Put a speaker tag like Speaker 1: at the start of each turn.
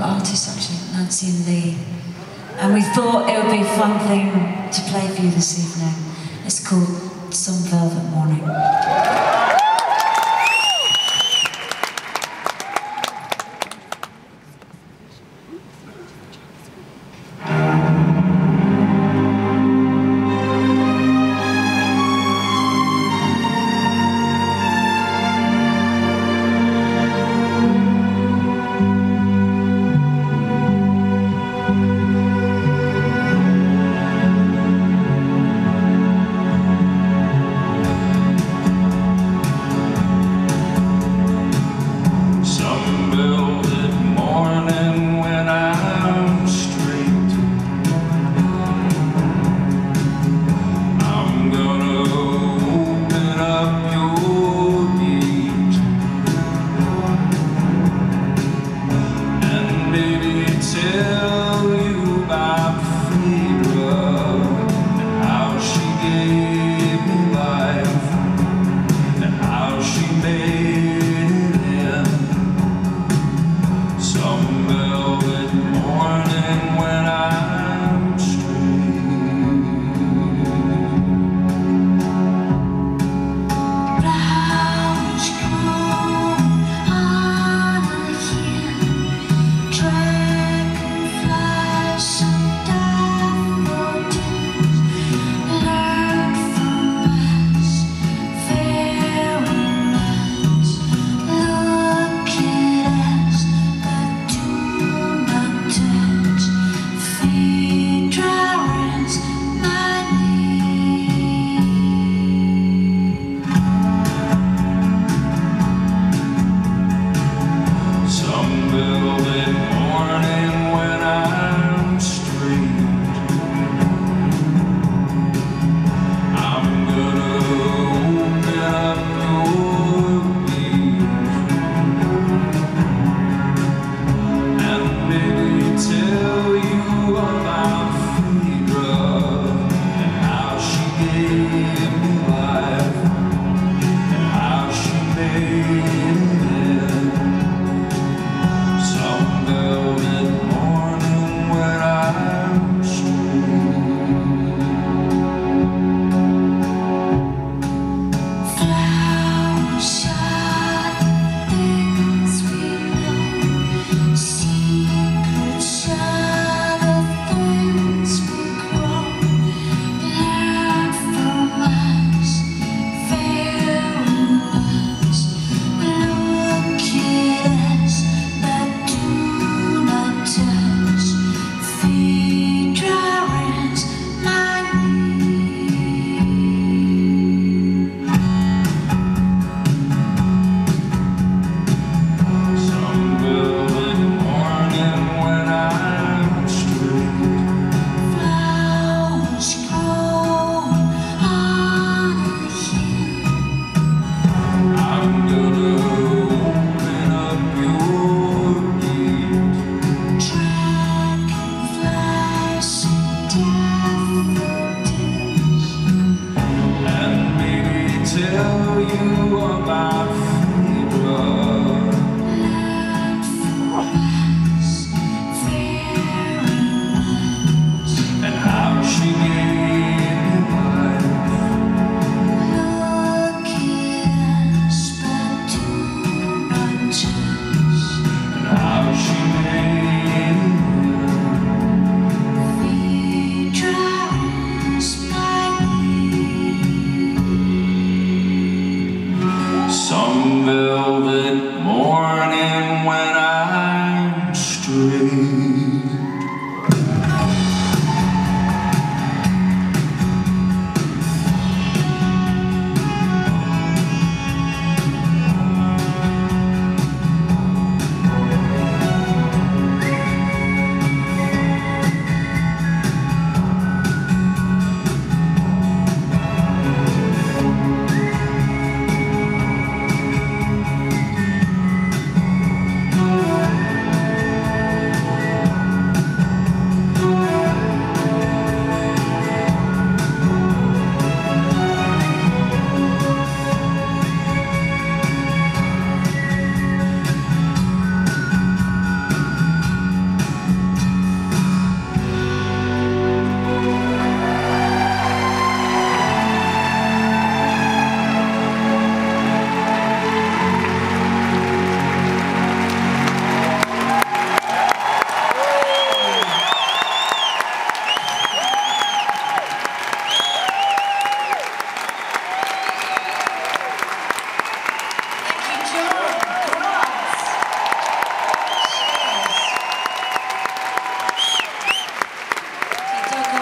Speaker 1: artists actually, Nancy and Lee. And we thought it would be a fun thing to play for you this evening. It's called Some Velvet Morning.
Speaker 2: you about velvet